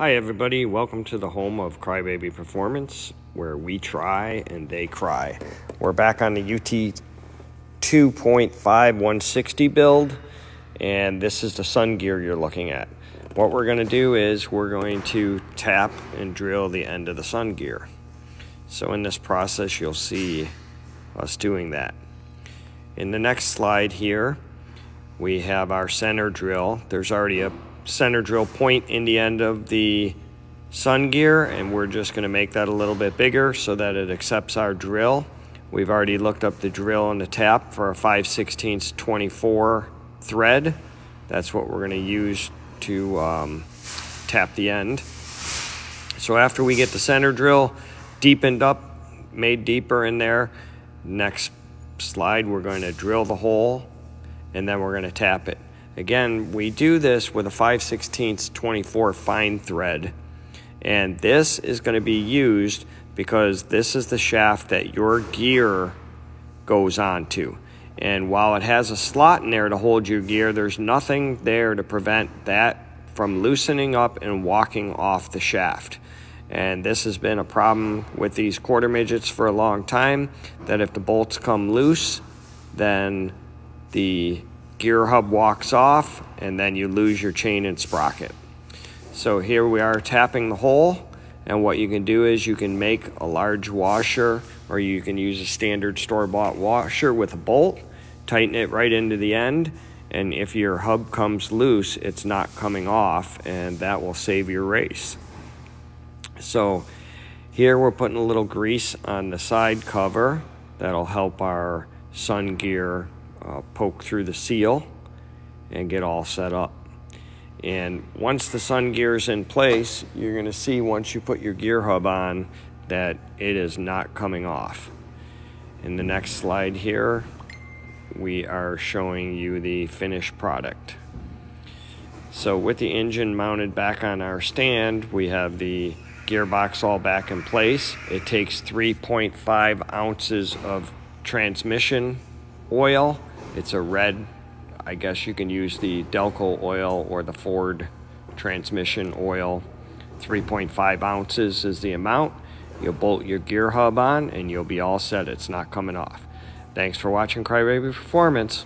Hi, everybody. Welcome to the home of Krybaby Performance, where we try and they cry. We're back on the UT 2.5 160 build, and this is the sun gear you're looking at. What we're going to do is we're going to tap and drill the end of the sun gear. So, in this process, you'll see us doing that. In the next slide here, we have our center drill. There's already a center drill point in the end of the sun gear and we're just going to make that a little bit bigger so that it accepts our drill. We've already looked up the drill and the tap for a 5 16 24 thread. That's what we're going to use to um, tap the end. So after we get the center drill deepened up, made deeper in there, next slide we're going to drill the hole and then we're going to tap it. Again, we do this with a 5 16 24 fine thread. And this is going to be used because this is the shaft that your gear goes onto. And while it has a slot in there to hold your gear, there's nothing there to prevent that from loosening up and walking off the shaft. And this has been a problem with these quarter midgets for a long time, that if the bolts come loose, then the gear hub walks off and then you lose your chain and sprocket. So here we are tapping the hole and what you can do is you can make a large washer or you can use a standard store-bought washer with a bolt, tighten it right into the end and if your hub comes loose it's not coming off and that will save your race. So here we're putting a little grease on the side cover that'll help our sun gear uh, poke through the seal and get all set up. And once the sun gear is in place, you're going to see once you put your gear hub on that it is not coming off. In the next slide here, we are showing you the finished product. So with the engine mounted back on our stand, we have the gearbox all back in place. It takes 3.5 ounces of transmission oil it's a red. I guess you can use the Delco oil or the Ford transmission oil. 3.5 ounces is the amount. You'll bolt your gear hub on and you'll be all set. It's not coming off. Thanks for watching Krybaby Performance.